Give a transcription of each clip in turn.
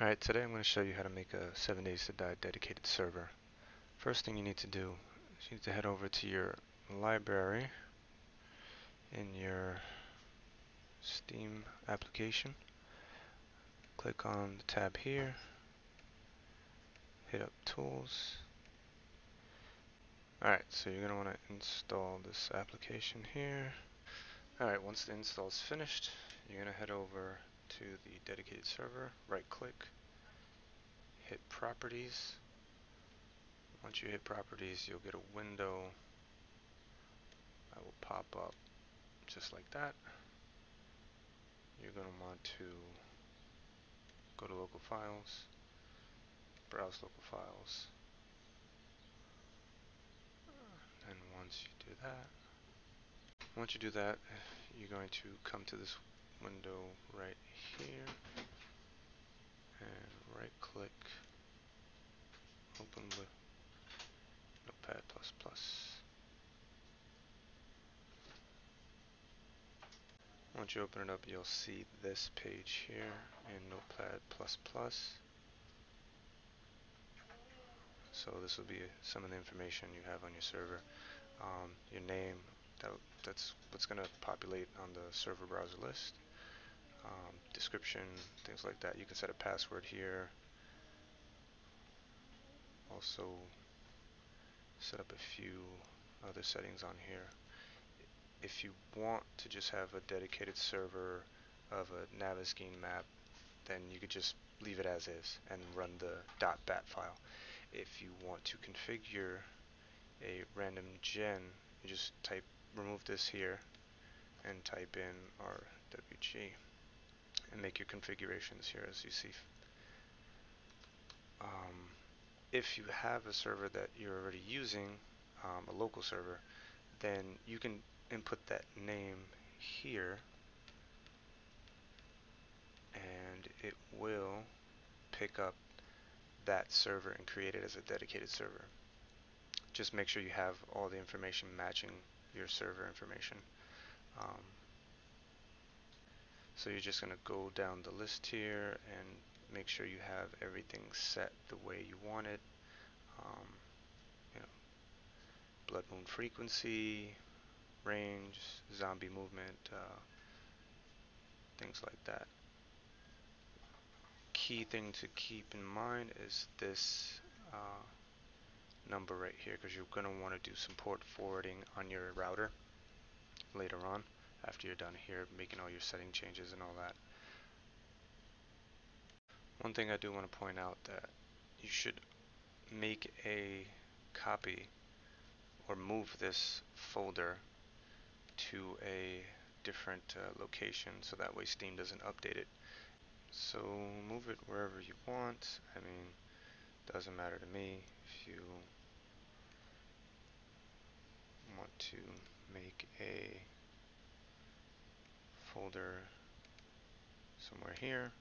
Alright, today I'm going to show you how to make a 7 Days to Die dedicated server. First thing you need to do is you need to head over to your library in your Steam application. Click on the tab here, hit up Tools. Alright, so you're going to want to install this application here. Alright, once the install is finished, you're going to head over to the dedicated server, right click, hit properties. Once you hit properties, you'll get a window that will pop up just like that. You're going to want to go to local files, browse local files, and once you do that, once you do that, you're going to come to this window right here and right click open with notepad++. Once you open it up you'll see this page here in notepad++. So this will be some of the information you have on your server. Um, your name, that, that's what's going to populate on the server browser list um, description, things like that. You can set a password here. Also set up a few other settings on here. If you want to just have a dedicated server of a Navezgane map, then you could just leave it as is and run the .bat file. If you want to configure a random gen, you just type remove this here and type in RWG and make your configurations here as you see. Um, if you have a server that you're already using, um, a local server, then you can input that name here and it will pick up that server and create it as a dedicated server. Just make sure you have all the information matching your server information. Um, so you're just going to go down the list here and make sure you have everything set the way you want it. Um, you know, blood moon frequency, range, zombie movement, uh, things like that. Key thing to keep in mind is this uh, number right here because you're going to want to do some port forwarding on your router later on after you're done here making all your setting changes and all that. One thing I do want to point out that you should make a copy or move this folder to a different uh, location so that way Steam doesn't update it. So move it wherever you want. I mean, doesn't matter to me if you want to make a folder somewhere here.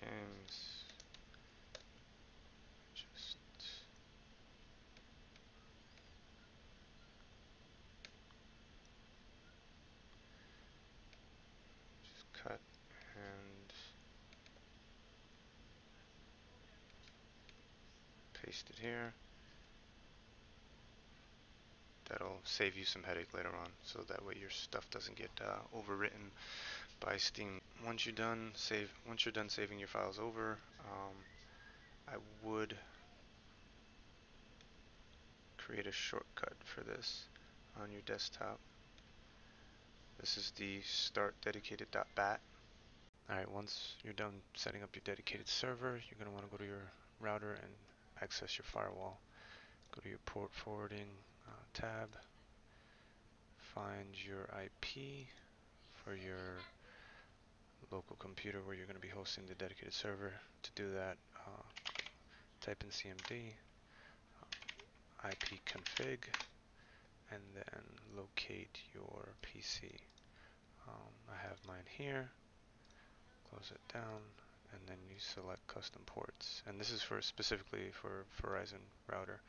Games. Just just cut and paste it here. That'll save you some headache later on so that way your stuff doesn't get uh, overwritten by Steam. Once you're done save once you're done saving your files over um, I would create a shortcut for this on your desktop. This is the start dedicated.bat. Alright, once you're done setting up your dedicated server, you're going to want to go to your router and access your firewall. Go to your port forwarding uh, tab, find your IP for your local computer where you're going to be hosting the dedicated server. To do that, uh, type in cmd, uh, ipconfig, and then locate your PC. Um, I have mine here, close it down, and then you select custom ports. And this is for specifically for Verizon router.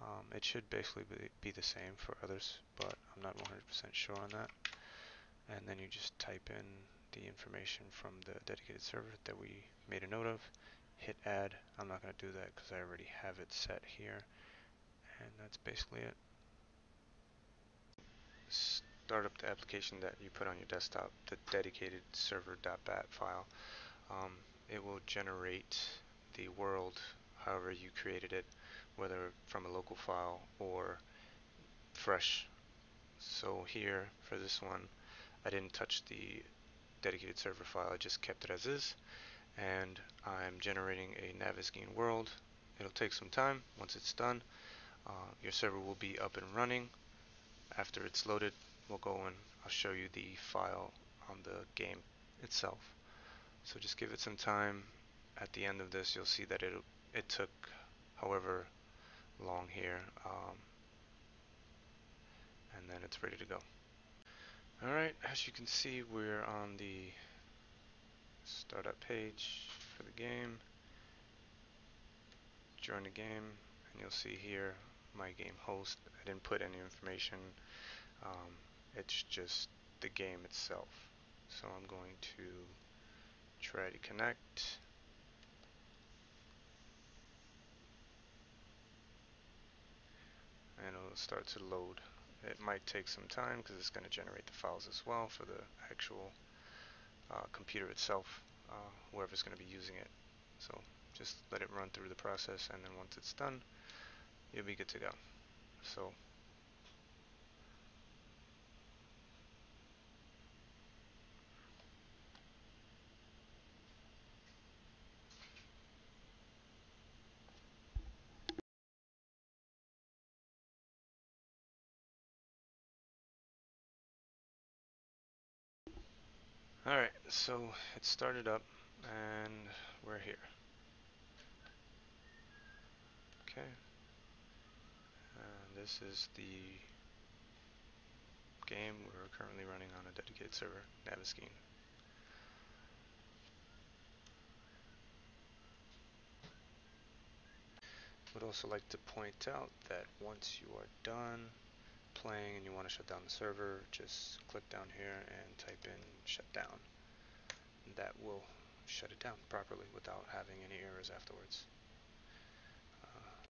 Um, it should basically be, be, the same for others, but I'm not 100% sure on that. And then you just type in the information from the dedicated server that we made a note of. Hit add. I'm not going to do that because I already have it set here. And that's basically it. Start up the application that you put on your desktop, the dedicated server.bat file. Um, it will generate the world however you created it, whether from a local file or fresh. So here, for this one, I didn't touch the dedicated server file, I just kept it as is. And I'm generating a Navezgane world. It'll take some time. Once it's done, uh, your server will be up and running. After it's loaded, we'll go and I'll show you the file on the game itself. So just give it some time. At the end of this, you'll see that it it took however long here, um, and then it's ready to go. Alright, as you can see, we're on the startup page for the game. Join the game, and you'll see here my game host. I didn't put any information. Um, it's just the game itself. So I'm going to try to connect. And it'll start to load. It might take some time because it's going to generate the files as well for the actual uh, computer itself, uh, whoever's going to be using it. So just let it run through the process and then once it's done, you'll be good to go. So Alright, so it started up and we're here. Okay. This is the game we're currently running on a dedicated server, Navezgane. Would also like to point out that once you are done playing and you want to shut down the server, just click down here and type in shutdown. That will shut it down properly without having any errors afterwards.